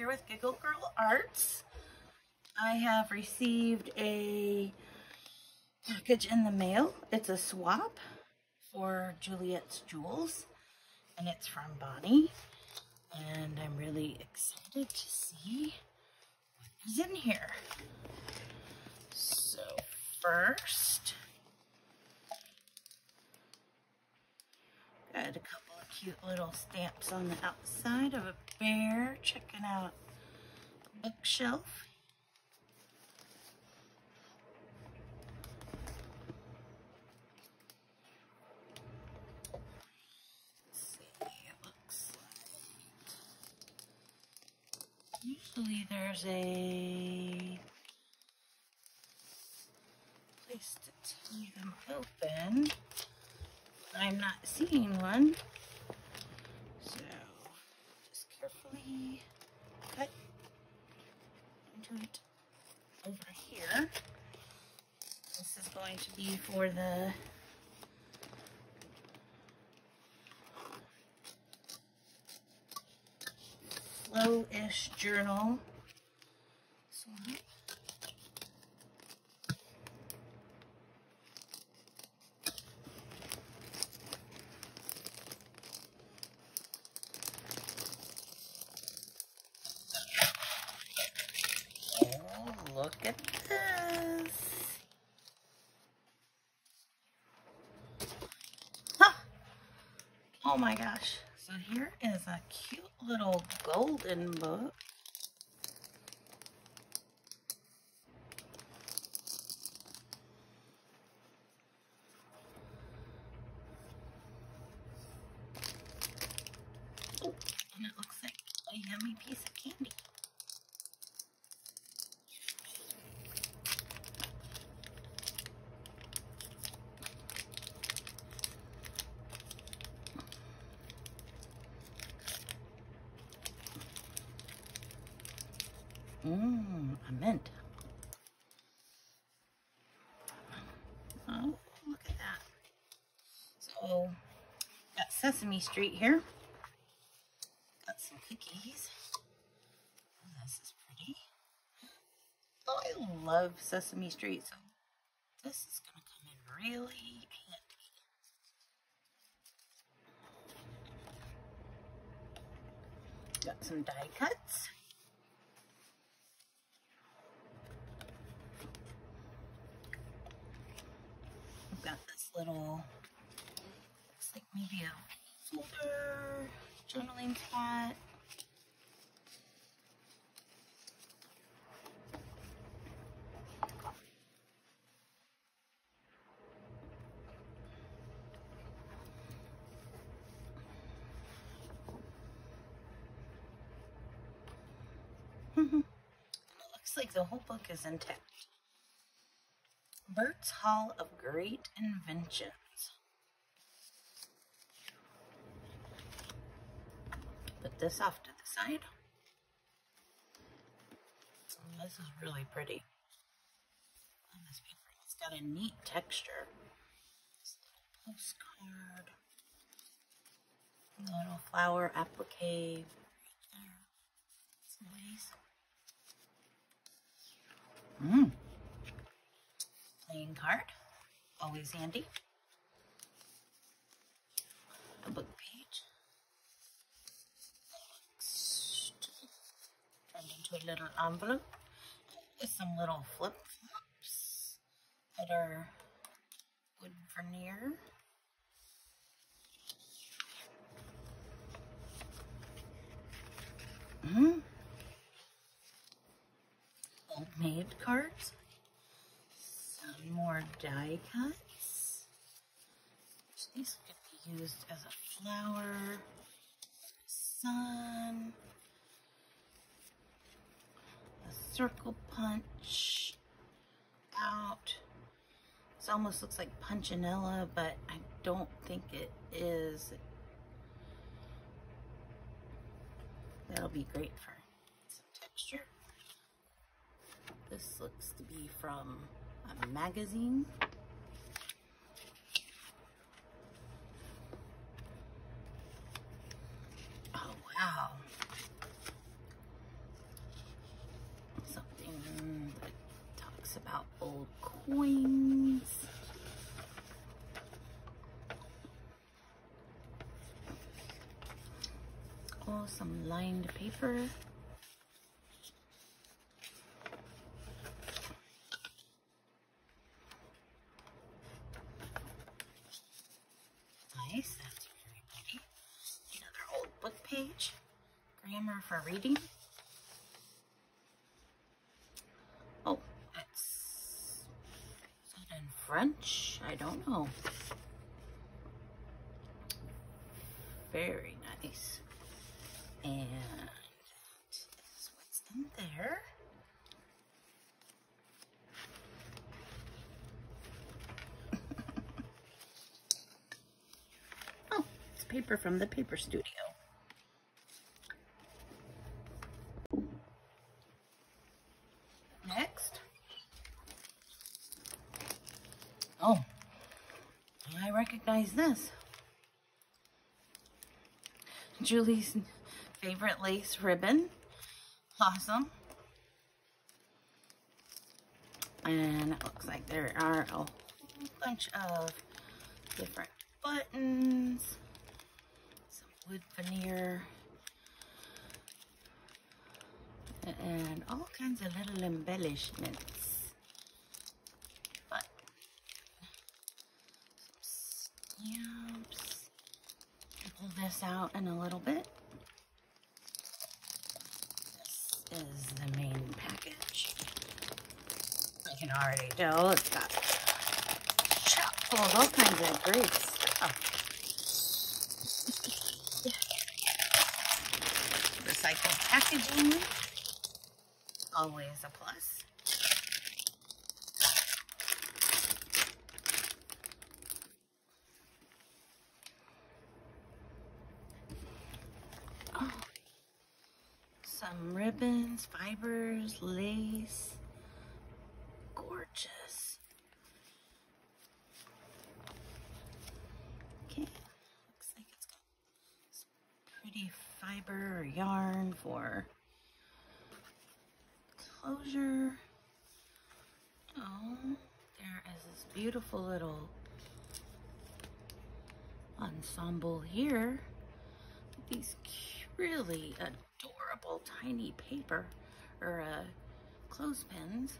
here with Giggle Girl Arts. I have received a package in the mail. It's a swap for Juliet's Jewels, and it's from Bonnie. And I'm really excited to see what is in here. So first, got a couple cute little stamps on the outside of a bear checking out bookshelf. Usually there's a place to tie them open. I'm not seeing one. Carefully cut into it over here. This is going to be for the flow-ish journal. Swap. Oh, look at this. Huh. Oh my gosh. So here is a cute little golden book. Oh, and it looks like a yummy piece of candy. A mint. Oh, look at that. So, got Sesame Street here. Got some cookies. Oh, this is pretty. Oh, I love Sesame Street, so this is going to come in really handy. Got some die cuts. I've got this little, looks like maybe a folder, journaling spot. it looks like the whole book is intact. Bert's Hall of Great Inventions. Put this off to the side. Oh, this is really pretty. On this paper, it's got a neat texture. This little postcard. Little flower applique right there. It's nice. Mmm playing card. Always handy. A book page. Turned into a little envelope with some little flip flops that are wood veneer. Mm -hmm. Old cards. Some more die cuts. These could be used as a flower, sun, a circle punch out. This almost looks like punchinella, but I don't think it is. That'll be great for This looks to be from a magazine. Oh, wow. Something that talks about old coins. Oh, some lined paper. That's very pretty. Another old book page. Grammar for reading. Oh, it's is that in French? I don't know. Very nice. And this is what's in there. oh, it's paper from the paper studio. Next. Oh, I recognize this. Julie's favorite lace ribbon. Awesome. And it looks like there are a bunch of different buttons, wood veneer, and all kinds of little embellishments. But stamps. Pull this out in a little bit. This is the main package. You can already tell it's got chock full of all kinds of great stuff. Recycled packaging, always a plus. Oh, some ribbons, fibers, lace. Gorgeous. Okay, looks like it's got pretty fiber or yarn for closure. Oh, there is this beautiful little ensemble here. These really adorable tiny paper or uh, clothespins.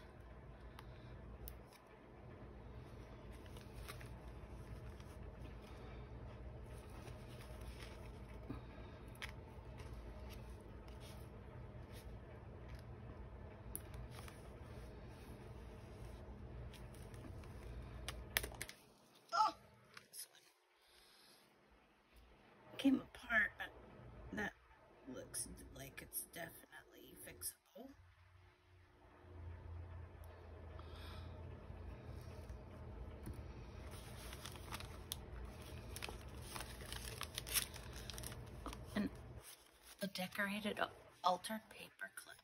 Oh, this one came apart, but that looks like it's definitely fixable. And a decorated altered paper clip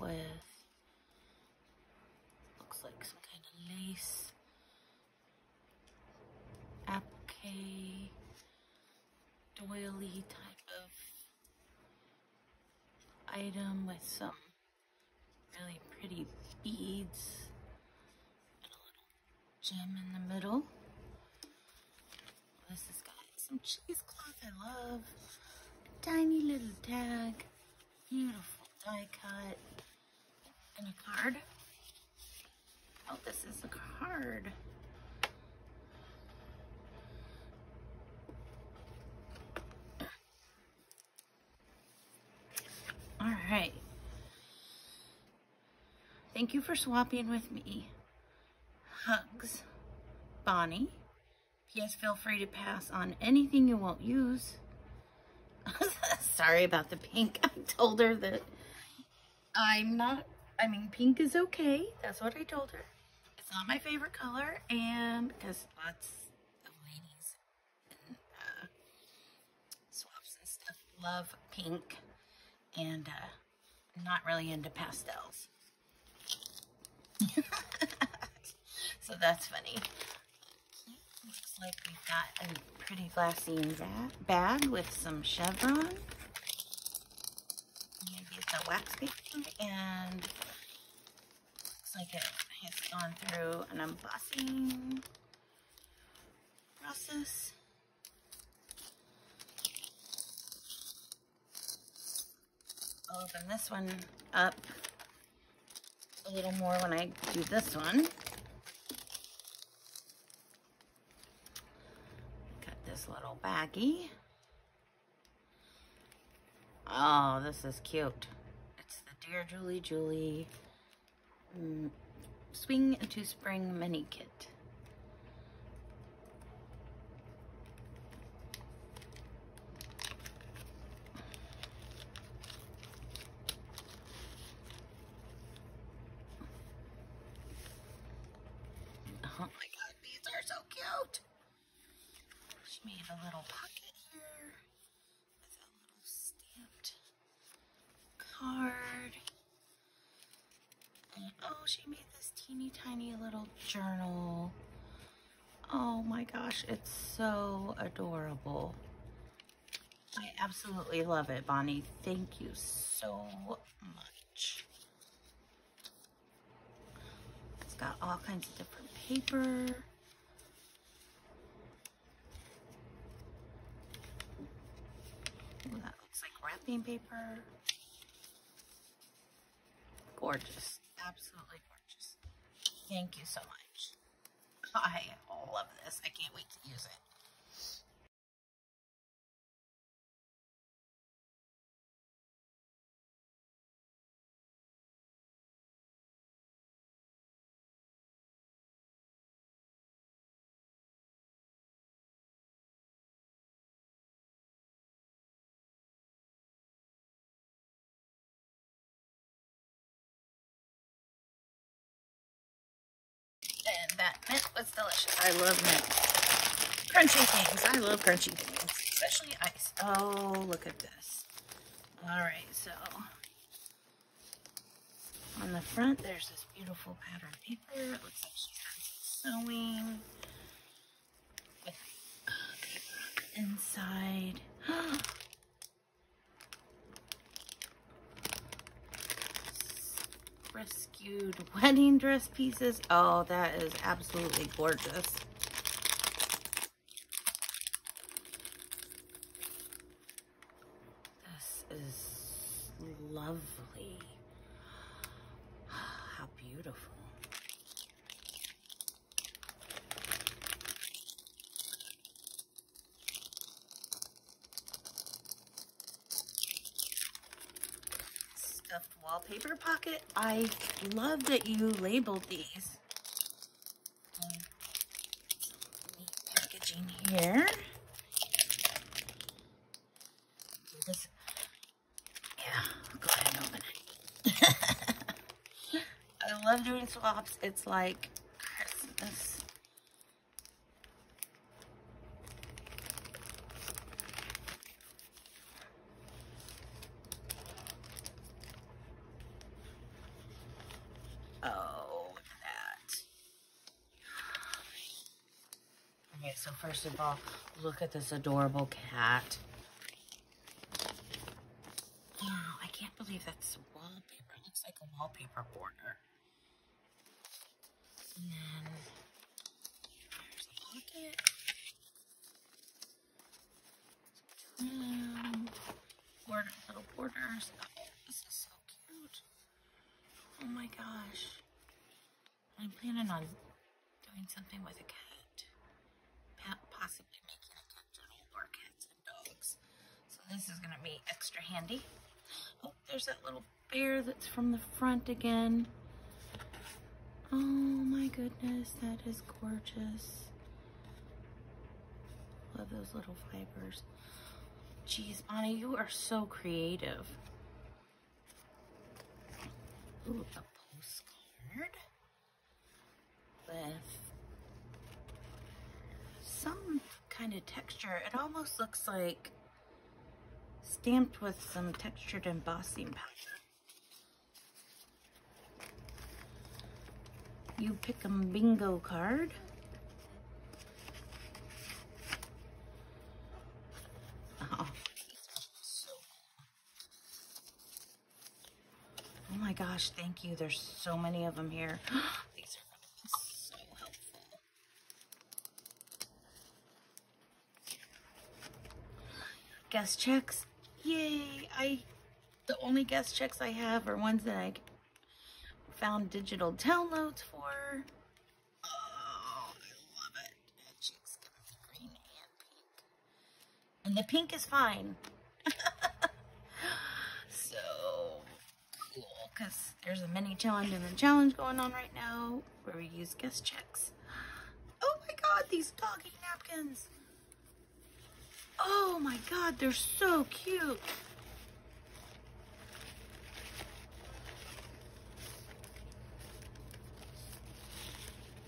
with looks like some kind of lace applique doily type of item with some really pretty beads and a little gem in the middle. This got some cheesecloth I love. Tiny little tag. Beautiful die cut. And a card. Oh, this is a card. All right. Thank you for swapping with me. Hugs, Bonnie. P.S. Feel free to pass on anything you won't use. Sorry about the pink. I told her that I'm not, I mean, pink is okay. That's what I told her. It's not my favorite color, and because lots of ladies and uh, swaps and stuff love pink, and uh, I'm not really into pastels. so that's funny. Like we've got a pretty glassine bag with some chevron. Maybe the wax paper and looks like it has gone through an embossing process. I'll open this one up a little more when I do this one. Got this little baggie. Oh, this is cute. It's the Dear Julie Julie mm, Swing into Spring mini kit. Oh my god, these are so cute. Made a little pocket here with a little stamped card. And oh, she made this teeny tiny little journal. Oh my gosh, it's so adorable. I absolutely love it, Bonnie. Thank you so much. It's got all kinds of different paper. Ooh, that wrapping paper. Gorgeous. Absolutely gorgeous. Thank you so much. I love this. I can't wait to use it. And that mint was delicious. I love mint. Crunchy things. I love crunchy things, especially ice. Oh, look at this. All right, so on the front, there's this beautiful patterned paper. It looks like she's done sewing with uh, paper on the inside. rescued wedding dress pieces. Oh, that is absolutely gorgeous. This is lovely. How beautiful. Wallpaper pocket. I love that you labeled these. Packaging here. This, yeah, go ahead and open it. I love doing swaps. It's like Christmas. Oh, look at that. Okay, so first of all, look at this adorable cat. Oh, I can't believe that's wallpaper. It looks like a wallpaper border. And then there's a pocket. Um, border, little borders. Oh, this is so cute. Oh my gosh. I'm planning on doing something with a cat. Pa- Possibly making a cat journal or cats and dogs. So this is to be extra handy. Oh, there's that little bear that's from the front again. Oh my goodness, that is gorgeous. Love those little fibers. Jeez, Bonnie, you are so creative. Ooh, a postcard with some kind of texture. It almost looks like stamped with some textured embossing powder. You pick a bingo card. Oh, oh are so gosh, thank you. There's so many of them here. These are. Guest checks. Yay. I the only guest checks I have are ones that I found digital downloads for. Oh, I love it. Checks green and pink. And the pink is fine. so cool because there's a mini challenge and a challenge going on right now where we use guest checks. Oh my god, these doggy napkins. Oh my god, they're so cute.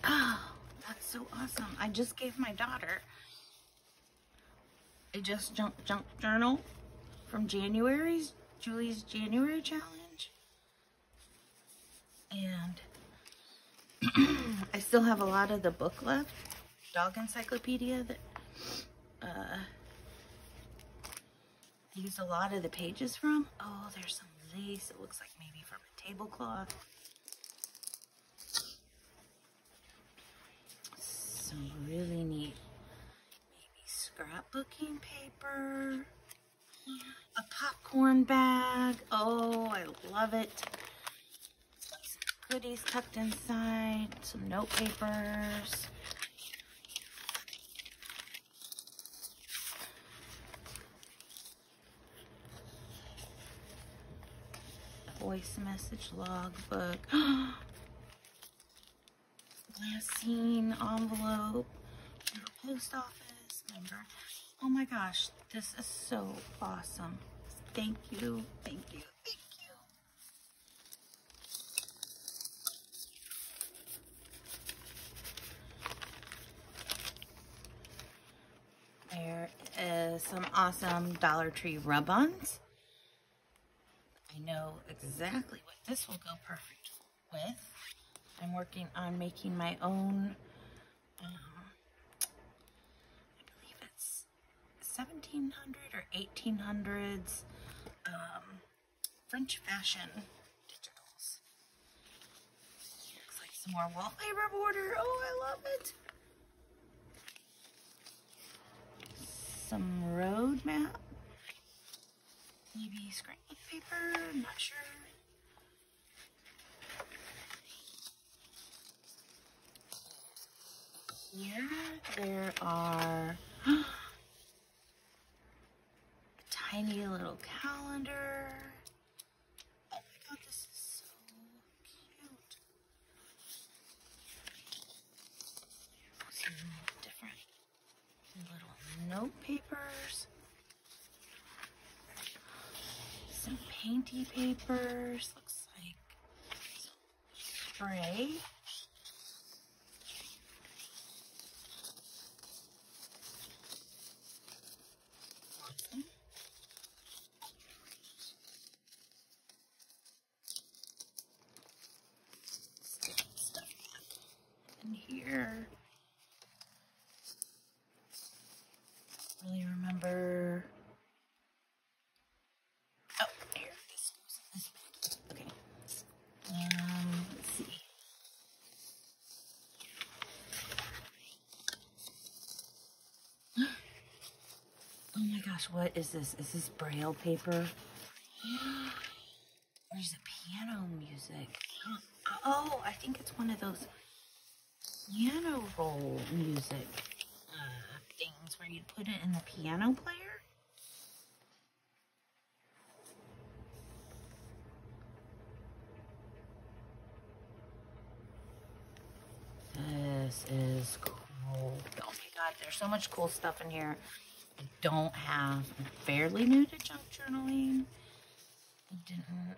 Oh, that's so awesome. I just gave my daughter a just junk junk journal from January's Julie's January challenge. And I still have a lot of the book left. Dog encyclopedia that uh used a lot of the pages from. Oh, there's some lace. It looks like maybe from a tablecloth. Some really neat maybe scrapbooking paper. A popcorn bag. Oh, I love it. Some goodies tucked inside. Some note papers. Voice message logbook. Glassine envelope. Post office number. Oh my gosh, this is so awesome. Thank you, thank you, thank you. There is some awesome Dollar Tree rub-ons. Exactly what this will go perfect with. I'm working on making my own, um, I believe it's 1700 or 1800s um, French fashion digitals. Looks like some more wallpaper border. Oh, I love it. Some road map. Maybe screen paper, I'm not sure. Here there are a tiny little calendar. Oh my god, this is so cute. Some different little note papers. Some painty papers. Looks like spray. Awesome. Stick stuff in here. Really remember. Oh, here this goes in this bag. Okay. Um, let's see. Oh my gosh, what is this? Is this braille paper? There's a piano music. Oh, I think it's one of those piano roll music uh, things where you put it in the piano player. This is cool. Oh my god, there's so much cool stuff in here. I don't have. I'm fairly new to junk journaling. I didn't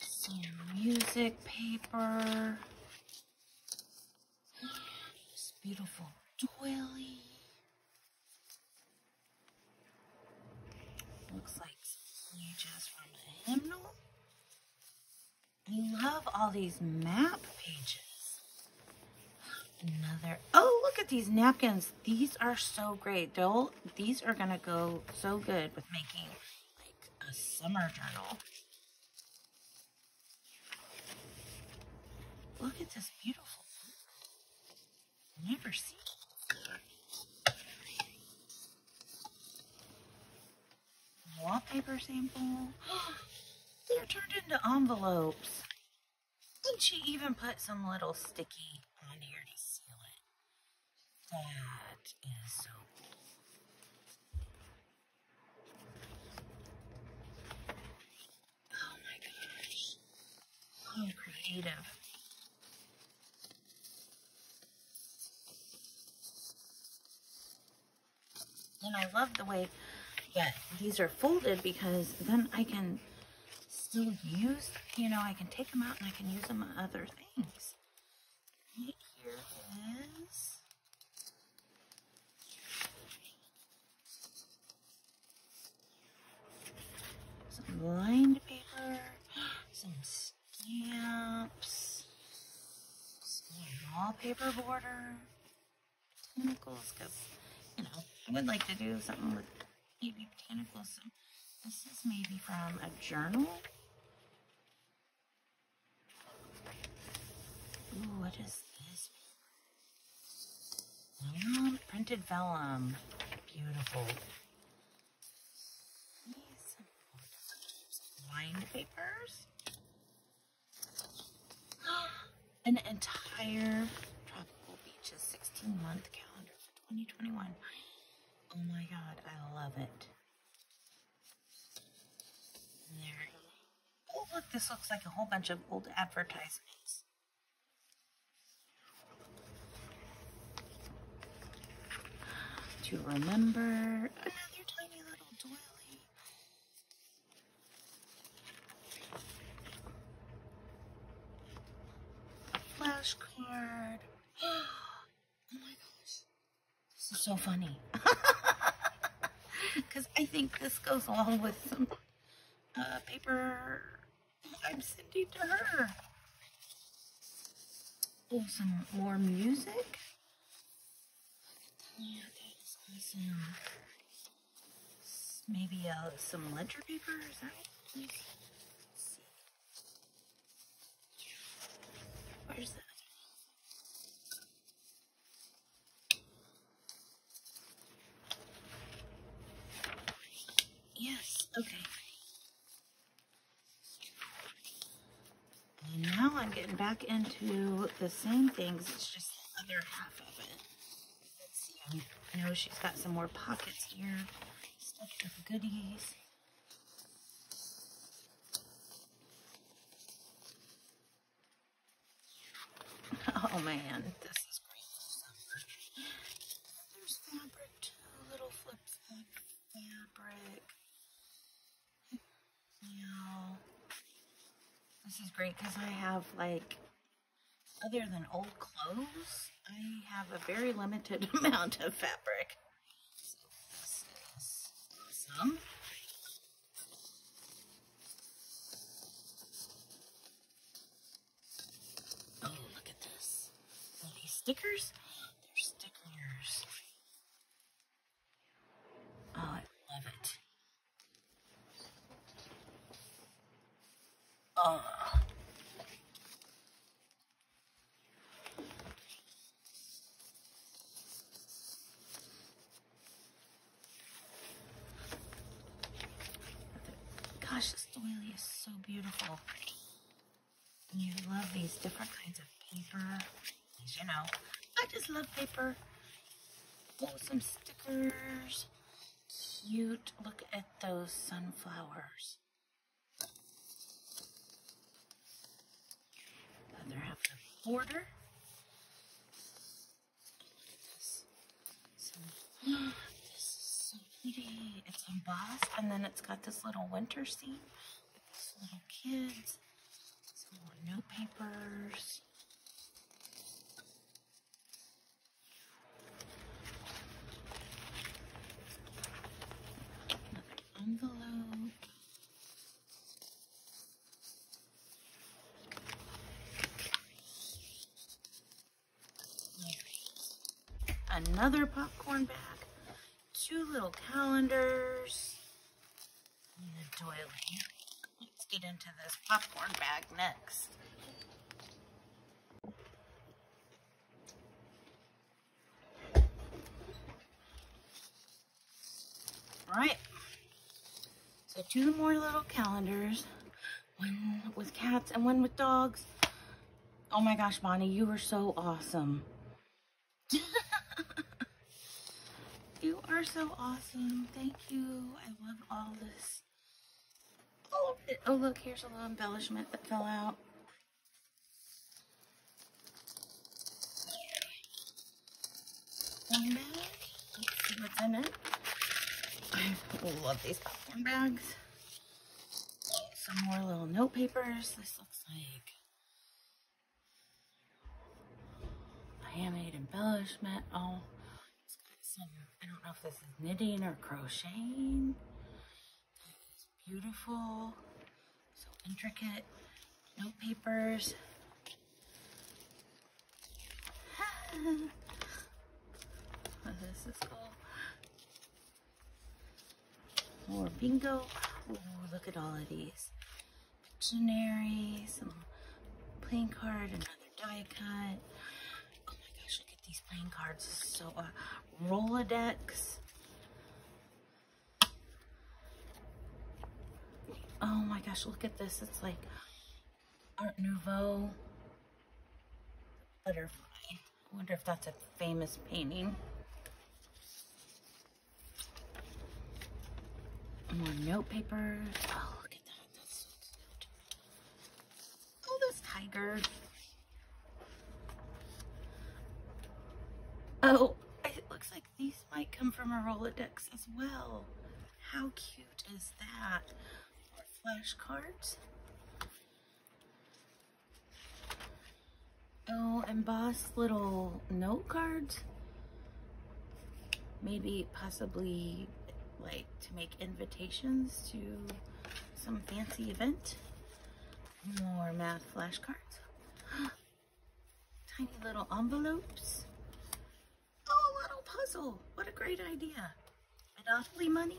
see music paper. This beautiful doily. Looks like pages from the hymnal. I love all these map pages. Another. Oh, these napkins. These are so great. They'll. These are gonna go so good with making like a summer journal. Look at this beautiful. Never seen Wallpaper sample. They're turned into envelopes. And she even put some little sticky on here to. That is so Oh my gosh. So creative. And I love the way that these are folded because then I can still use, you know, I can take them out and I can use them on other things. Right here is some lined paper, some stamps, some wallpaper border, botanicals, because, you know, I would like to do something with maybe botanicals. So this is maybe from a journal. Ooh, what is this? Vellum, printed vellum. Beautiful. Lined papers. An entire Tropical Beaches 16 month calendar for 2021. Oh my god, I love it. There. Oh, look, this looks like a whole bunch of old advertisements. To remember another tiny little doily. A flashcard. Oh my gosh. This is so funny. Because I think this goes along with some uh, paper I'm sending to her. Oh, some more music. Yeah, that is awesome. Maybe uh, some ledger paper. Is that? Where's that? Yes, okay. And now I'm getting back into the same things. It's just the other half of it. Let's see. I know she's got some more pockets here with goodies. Oh man, this is great. There's fabric too, little flips of fabric. Yeah. Is great because I have like, other than old clothes, I have a very limited amount of fabric. So this is awesome. Oh, look at this. Are these stickers? They're stickers. Oh, I love it. Oh. Gosh, this doily is so beautiful. You love these different kinds of paper. You know, I just love paper. Oh, some stickers. Cute. Look at those sunflowers. Other half the border. Some, It's embossed, and then it's got this little winter scene with these little kids. Some more note papers. Another envelope. Another popcorn bag two little calendars, and the doily. Let's get into this popcorn bag next. All right, so two more little calendars, one with cats and one with dogs. Oh my gosh, Bonnie, you were so awesome. Are so awesome. Thank you. I love all this. Of it. Oh, look, here's a little embellishment that fell out. One bag. Let's see what's in it. I love these popcorn bags. Some more little note papers. This looks like a handmade embellishment. Oh, it's some, I don't know if this is knitting or crocheting. Is beautiful. So intricate. Note papers. oh, this is cool. More bingo. Ooh, look at all of these. Dictionary, some playing card, another die cut. Oh my gosh, look at these playing cards. So, uh, Rolodex. Oh my gosh, look at this. It's like Art Nouveau butterfly. I wonder if that's a famous painting. More note papers. Oh, look at that. That's so cute. Oh, this tiger. Oh, it looks like these might come from a Rolodex as well. How cute is that? More flashcards. Oh, embossed little note cards. Maybe possibly like to make invitations to some fancy event. More math flashcards. Tiny little envelopes. Puzzle. What a great idea. Monopoly money.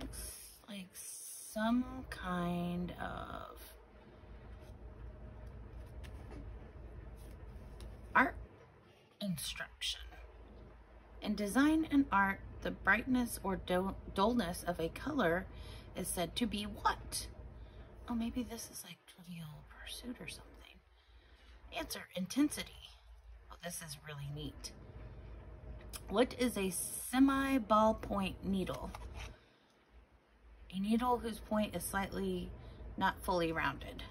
Looks like some kind of art instruction. In design and art, the brightness or dullness of a color is said to be what? Oh, maybe this is like Trivial Pursuit or something. Answer, intensity. Oh, this is really neat. What is a semi-ballpoint needle? A needle whose point is slightly not fully rounded.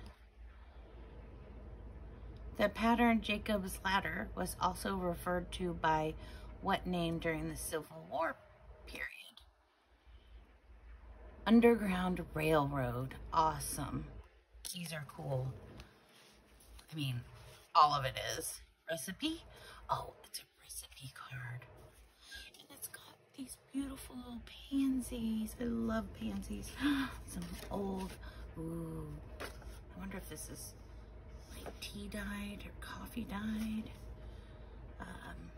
The pattern Jacob's Ladder was also referred to by what name during the Civil War Underground Railroad. Awesome. These are cool. I mean, all of it is. Recipe? Oh, it's a recipe card. And it's got these beautiful little pansies. I love pansies. Some old, ooh. I wonder if this is like tea dyed or coffee dyed. Um,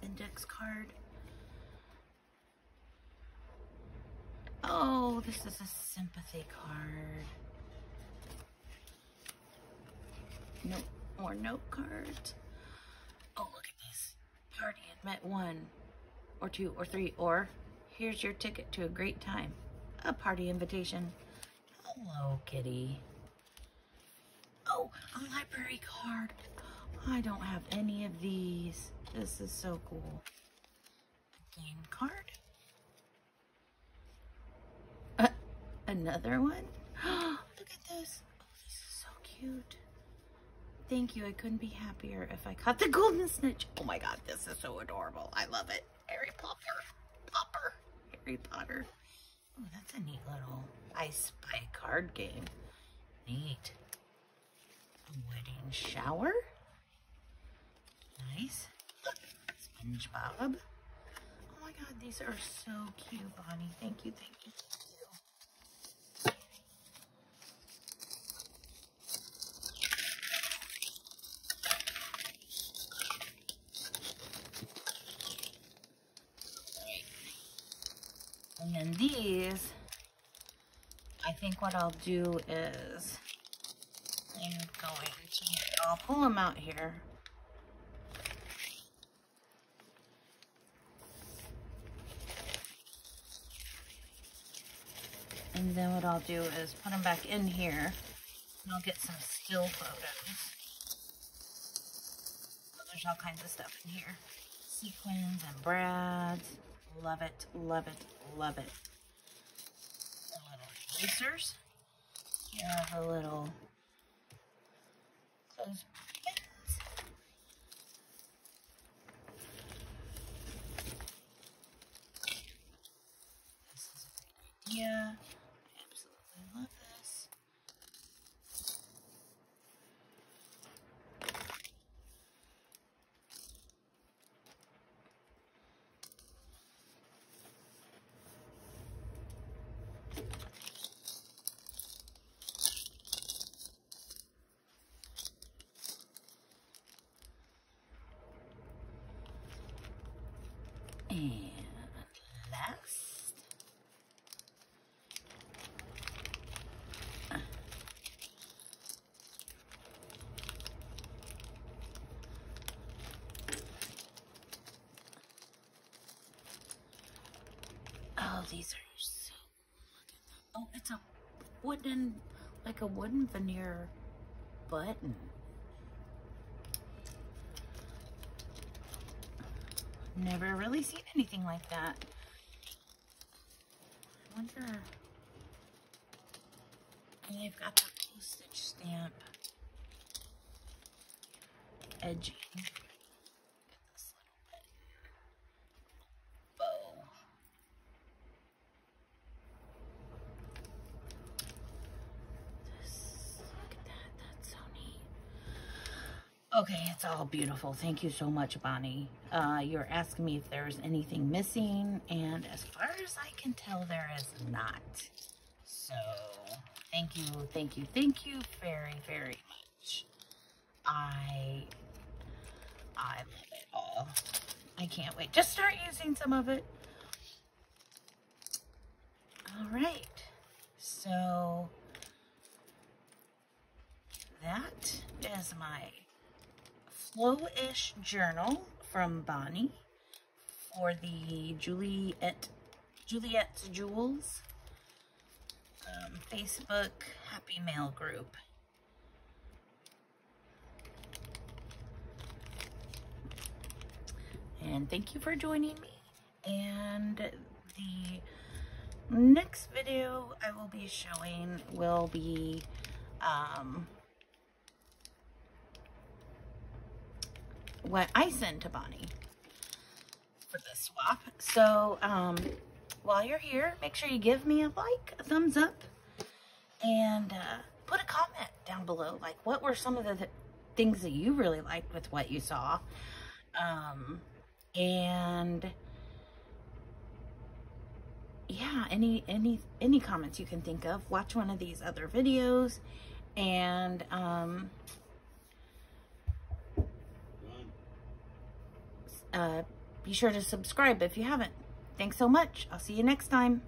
index card. Oh, this is a sympathy card. No more note cards. Oh, look at this. Party had met one or two or three or here's your ticket to a great time. A party invitation. Hello, kitty. Oh, a library card. I don't have any of these. This is so cool. A game card. Another one. Look at this. Oh, this is so cute. Thank you. I couldn't be happier if I caught the golden snitch. Oh my god, this is so adorable. I love it. Harry Potter. Popper. Harry Potter. Oh, that's a neat little I Spy card game. Neat. A wedding shower. Nice. SpongeBob. Oh my god, these are so cute, Bonnie. Thank you, thank you, thank you. And then these, I think what I'll do is I'm going to, I'll pull them out here. And then what I'll do is put them back in here and I'll get some still photos. So there's all kinds of stuff in here. Sequins and brads. Love it, love it, love it. A little erasers. You have a little clothes pins. This is a great idea. And last, oh, these are so. Look at them. Oh, it's a wooden, like a wooden veneer button. Never really seen anything like that. I wonder. And they've got the postage stamp edging. Look at this little bit here. Bow. This, look at that. That's so neat. Okay, it's all beautiful. Thank you so much, Bonnie. Uh, you're asking me if there's anything missing, and as far as I can tell, there is not. So, thank you, thank you, thank you very, very much. I, I love it all. I can't wait. Just start using some of it. All right. So, that is my flow-ish journal from Bonnie for the Julie Julie's Jewels um, Facebook Happy Mail group. And thank you for joining me. And the next video I will be showing will be um, what I send to Bonnie for the swap. So um, while you're here, make sure you give me a like, a thumbs up, and uh, put a comment down below. Like, what were some of the th things that you really liked with what you saw? Um, and yeah, any any any comments you can think of. Watch one of these other videos, and um, uh, be sure to subscribe if you haven't. Thanks so much. I'll see you next time.